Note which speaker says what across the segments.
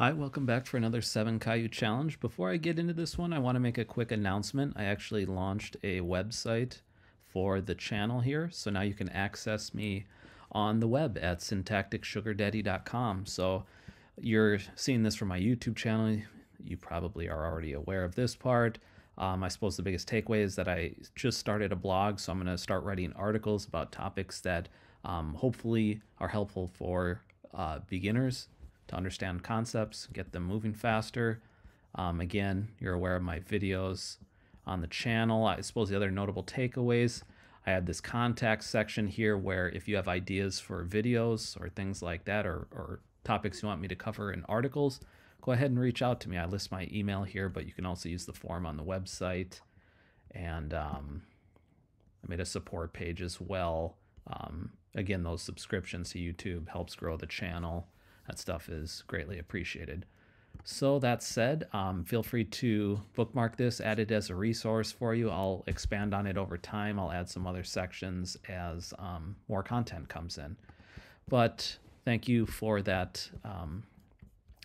Speaker 1: Hi, welcome back for another 7 kyu challenge. Before I get into this one, I want to make a quick announcement. I actually launched a website for the channel here, so now you can access me on the web at syntacticsugardaddy.com. So you're seeing this from my YouTube channel. You probably are already aware of this part. Um, I suppose the biggest takeaway is that I just started a blog, so I'm going to start writing articles about topics that um, hopefully are helpful for uh, beginners to understand concepts, get them moving faster. Um, again, you're aware of my videos on the channel. I suppose the other notable takeaways, I had this contact section here where if you have ideas for videos or things like that or, or topics you want me to cover in articles, go ahead and reach out to me. I list my email here, but you can also use the form on the website. And um, I made a support page as well. Um, again, those subscriptions to YouTube helps grow the channel. That stuff is greatly appreciated. So that said, um, feel free to bookmark this, add it as a resource for you. I'll expand on it over time. I'll add some other sections as um, more content comes in. But thank you for that, um,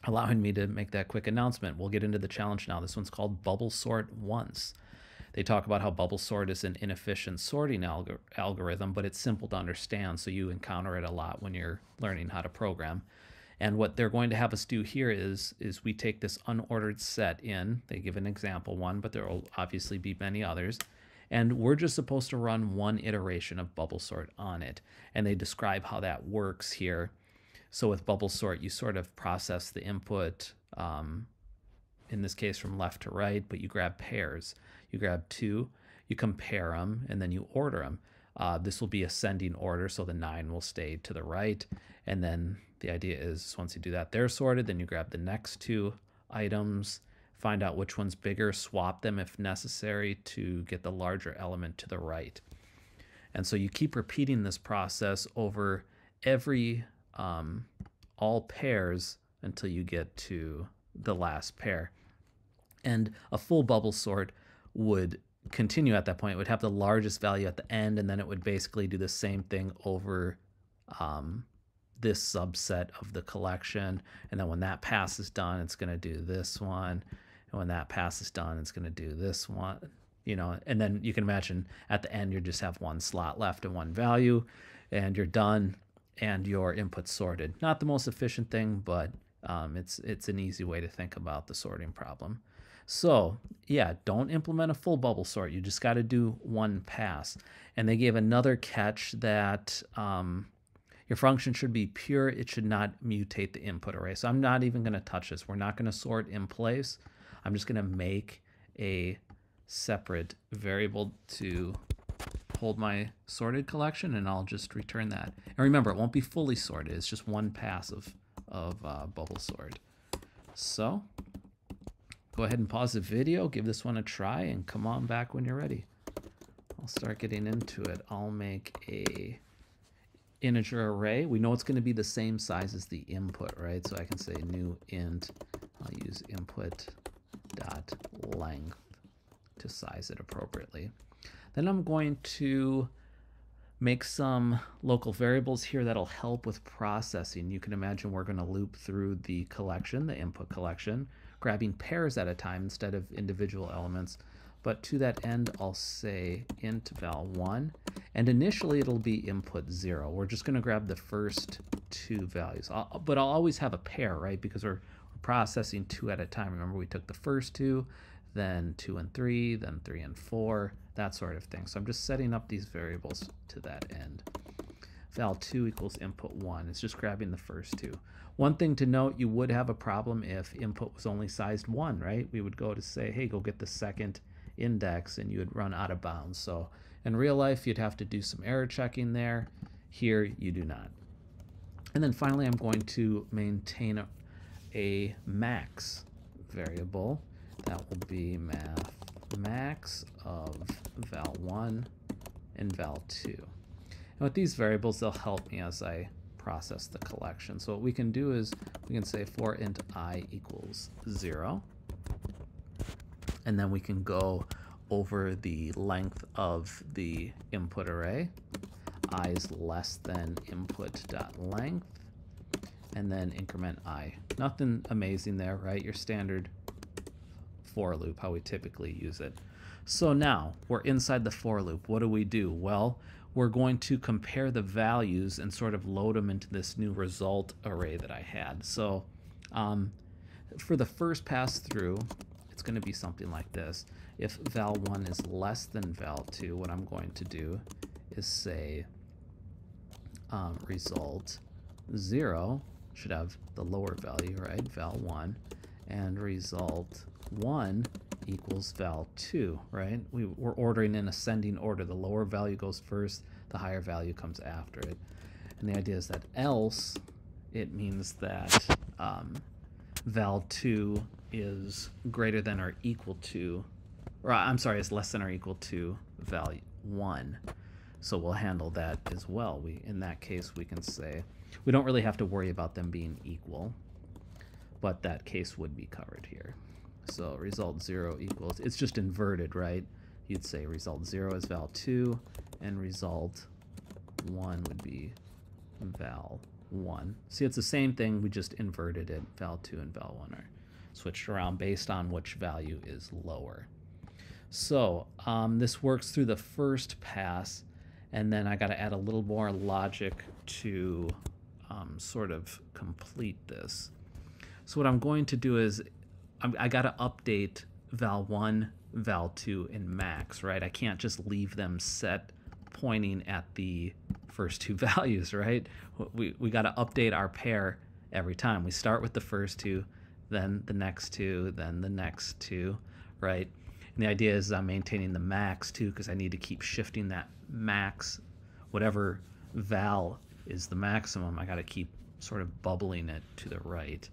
Speaker 1: allowing me to make that quick announcement. We'll get into the challenge now. This one's called Bubble Sort Once. They talk about how bubble sort is an inefficient sorting algor algorithm, but it's simple to understand, so you encounter it a lot when you're learning how to program. And what they're going to have us do here is, is we take this unordered set in, they give an example one, but there will obviously be many others, and we're just supposed to run one iteration of bubble sort on it. And they describe how that works here. So with bubble sort, you sort of process the input, um, in this case from left to right, but you grab pairs. You grab two, you compare them, and then you order them. Uh, this will be ascending order, so the nine will stay to the right, and then the idea is once you do that, they're sorted, then you grab the next two items, find out which one's bigger, swap them if necessary to get the larger element to the right. And so you keep repeating this process over every, um, all pairs until you get to the last pair. And a full bubble sort would continue at that point. It would have the largest value at the end, and then it would basically do the same thing over um, this subset of the collection. And then when that pass is done, it's going to do this one. And when that pass is done, it's going to do this one. You know, and then you can imagine at the end, you just have one slot left and one value, and you're done, and your input sorted. Not the most efficient thing, but um, it's it's an easy way to think about the sorting problem. So yeah, don't implement a full bubble sort. You just got to do one pass. And they gave another catch that um, your function should be pure. It should not mutate the input array. So I'm not even going to touch this. We're not going to sort in place. I'm just going to make a separate variable to hold my sorted collection and I'll just return that. And remember, it won't be fully sorted. It's just one pass of, of uh, bubble sort. So go ahead and pause the video, give this one a try, and come on back when you're ready. I'll start getting into it. I'll make a integer array. We know it's going to be the same size as the input, right? So I can say new int. I'll use input dot length to size it appropriately. Then I'm going to make some local variables here that'll help with processing. You can imagine we're going to loop through the collection, the input collection, grabbing pairs at a time instead of individual elements. But to that end, I'll say int val1, and initially it'll be input 0. We're just going to grab the first two values. I'll, but I'll always have a pair, right, because we're, we're processing two at a time. Remember, we took the first two, then 2 and 3, then 3 and 4, that sort of thing. So I'm just setting up these variables to that end. Val2 equals input 1. It's just grabbing the first two. One thing to note, you would have a problem if input was only sized 1, right? We would go to say, hey, go get the second index and you would run out of bounds. So in real life, you'd have to do some error checking there. Here, you do not. And then finally, I'm going to maintain a, a max variable. That will be math max of val1 and val2. And with these variables, they'll help me as I process the collection. So what we can do is we can say for int i equals 0 and then we can go over the length of the input array. i is less than input dot length, and then increment i. Nothing amazing there, right? Your standard for loop, how we typically use it. So now we're inside the for loop. What do we do? Well, we're going to compare the values and sort of load them into this new result array that I had. So um, for the first pass through, going to be something like this. If val1 is less than val2, what I'm going to do is say um, result 0 should have the lower value, right, val1, and result 1 equals val2, right? We, we're ordering in ascending order. The lower value goes first, the higher value comes after it. And the idea is that else, it means that um, val2 is greater than or equal to, or I'm sorry, is less than or equal to value 1. So we'll handle that as well. We In that case, we can say, we don't really have to worry about them being equal, but that case would be covered here. So result 0 equals, it's just inverted, right? You'd say result 0 is val 2, and result 1 would be val 1. See, it's the same thing, we just inverted it. Val 2 and val 1 are switched around based on which value is lower. So um, this works through the first pass, and then I got to add a little more logic to um, sort of complete this. So what I'm going to do is I'm, I got to update val1, val2, and max, right? I can't just leave them set pointing at the first two values, right? We, we got to update our pair every time. We start with the first two, then the next two, then the next two, right? And the idea is I'm maintaining the max too because I need to keep shifting that max, whatever val is the maximum, I got to keep sort of bubbling it to the right.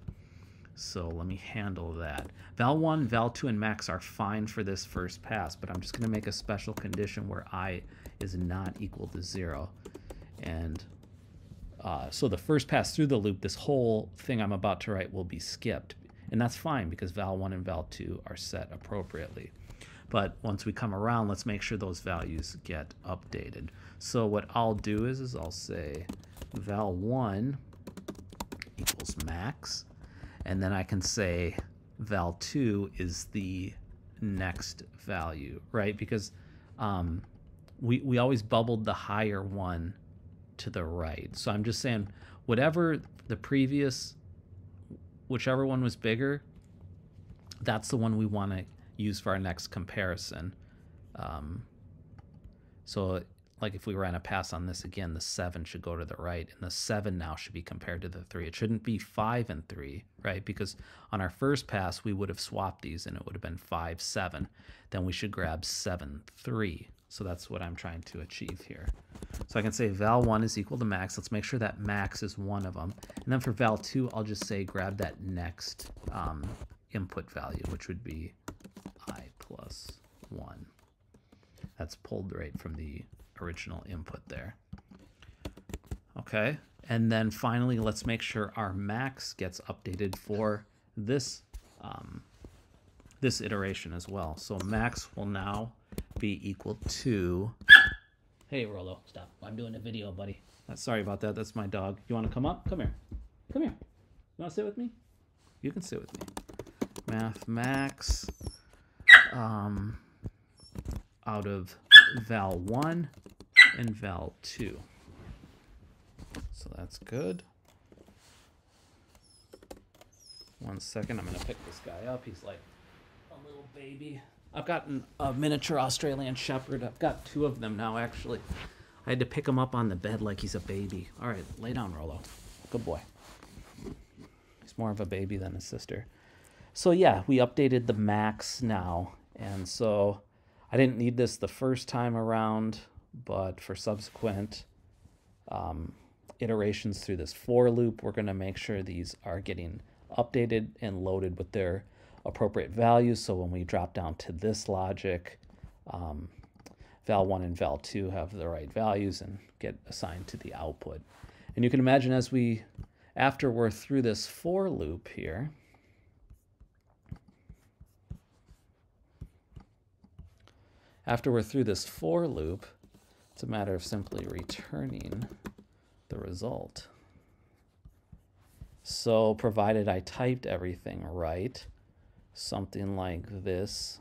Speaker 1: So let me handle that. Val 1, Val 2, and max are fine for this first pass, but I'm just going to make a special condition where i is not equal to 0. And uh, so the first pass through the loop, this whole thing I'm about to write will be skipped. And that's fine because Val 1 and Val 2 are set appropriately. But once we come around, let's make sure those values get updated. So what I'll do is, is I'll say val 1 equals max and then I can say val2 is the next value, right? Because um, we, we always bubbled the higher one to the right. So I'm just saying whatever the previous, whichever one was bigger, that's the one we want to use for our next comparison. Um, so like if we ran a pass on this again, the 7 should go to the right, and the 7 now should be compared to the 3. It shouldn't be 5 and 3, right? Because on our first pass, we would have swapped these, and it would have been 5, 7. Then we should grab 7, 3. So that's what I'm trying to achieve here. So I can say val1 is equal to max. Let's make sure that max is one of them. And then for val2, I'll just say grab that next um, input value, which would be i plus 1. That's pulled right from the original input there. Okay, and then finally, let's make sure our max gets updated for this um, this iteration as well. So max will now be equal to. Hey, Rolo, stop! I'm doing a video, buddy. Uh, sorry about that. That's my dog. You want to come up? Come here. Come here. You want to sit with me? You can sit with me. Math max um, out of val 1 and val 2. So that's good. One second, I'm going to pick this guy up. He's like a little baby. I've gotten a miniature Australian Shepherd. I've got two of them now, actually. I had to pick him up on the bed like he's a baby. All right, lay down, Rolo. Good boy. He's more of a baby than a sister. So yeah, we updated the max now. And so I didn't need this the first time around, but for subsequent um, iterations through this for loop, we're going to make sure these are getting updated and loaded with their appropriate values. So when we drop down to this logic, um, val1 and val2 have the right values and get assigned to the output. And you can imagine as we, after we're through this for loop here, After we're through this for loop, it's a matter of simply returning the result. So provided I typed everything right, something like this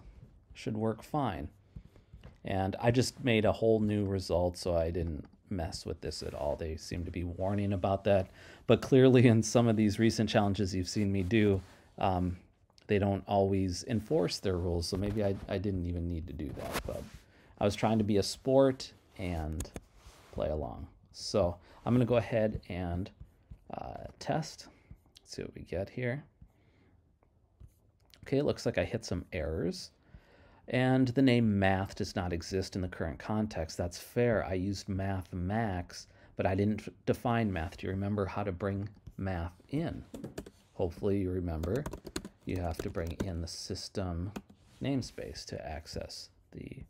Speaker 1: should work fine. And I just made a whole new result so I didn't mess with this at all. They seem to be warning about that. But clearly in some of these recent challenges you've seen me do, um, they don't always enforce their rules. So maybe I, I didn't even need to do that. But I was trying to be a sport and play along. So I'm going to go ahead and uh, test. Let's see what we get here. Okay, it looks like I hit some errors. And the name math does not exist in the current context. That's fair. I used math max, but I didn't define math. Do you remember how to bring math in? Hopefully you remember you have to bring in the system namespace to access the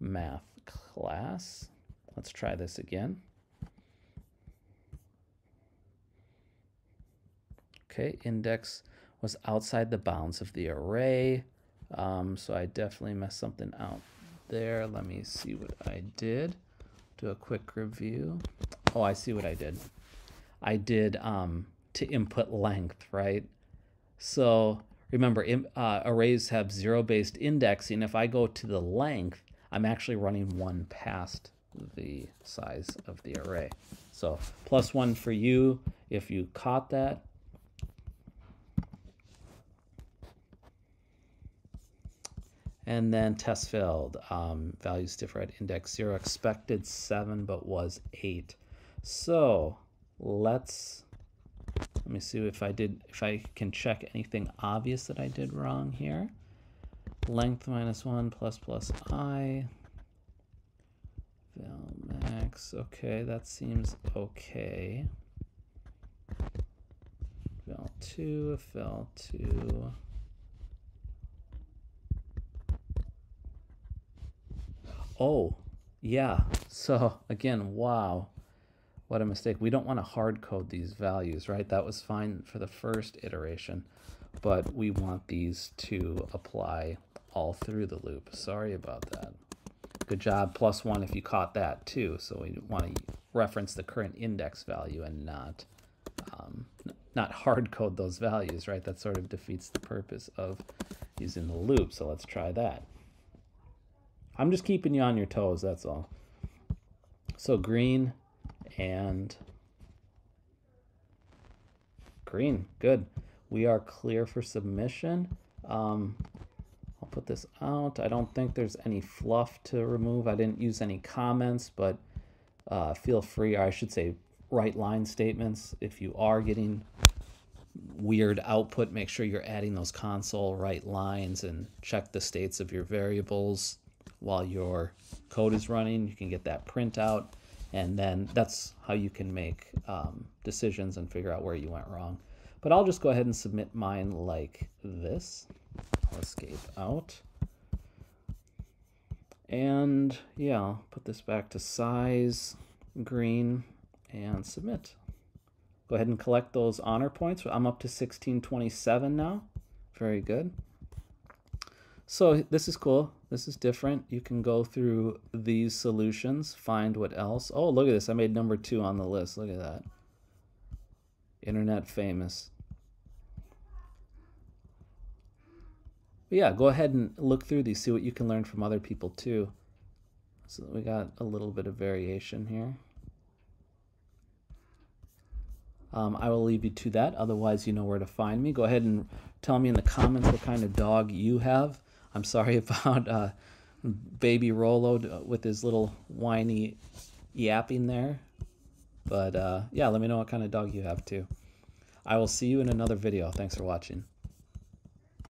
Speaker 1: math class. Let's try this again. Okay, index was outside the bounds of the array. Um, so I definitely messed something out there. Let me see what I did. Do a quick review. Oh, I see what I did. I did um, to input length, right? So remember, uh, arrays have zero-based indexing. If I go to the length, I'm actually running one past the size of the array. So plus one for you if you caught that. And then test failed. Um, values differ at index zero. Expected seven, but was eight. So let's let me see if I did if I can check anything obvious that I did wrong here. Length minus one plus plus i. Val max. Okay, that seems okay. Val two, val two. Oh, yeah. So again, wow, what a mistake. We don't want to hard code these values, right? That was fine for the first iteration, but we want these to apply all through the loop. Sorry about that. Good job, plus one if you caught that too. So we want to reference the current index value and not um, not hard code those values, right? That sort of defeats the purpose of using the loop. So let's try that. I'm just keeping you on your toes, that's all. So green and green. Good. We are clear for submission. Um, put this out. I don't think there's any fluff to remove. I didn't use any comments, but uh, feel free, or I should say write line statements. If you are getting weird output, make sure you're adding those console write lines and check the states of your variables while your code is running. You can get that printout, and then that's how you can make um, decisions and figure out where you went wrong. But I'll just go ahead and submit mine like this. I'll escape out. And yeah, I'll put this back to size, green, and submit. Go ahead and collect those honor points. I'm up to 1627 now. Very good. So this is cool. This is different. You can go through these solutions, find what else. Oh, look at this. I made number two on the list. Look at that. Internet famous. But yeah, go ahead and look through these, see what you can learn from other people too. So we got a little bit of variation here. Um, I will leave you to that. Otherwise, you know where to find me. Go ahead and tell me in the comments what kind of dog you have. I'm sorry about uh, baby Rolo with his little whiny yapping there. But uh, yeah, let me know what kind of dog you have too. I will see you in another video. Thanks for watching.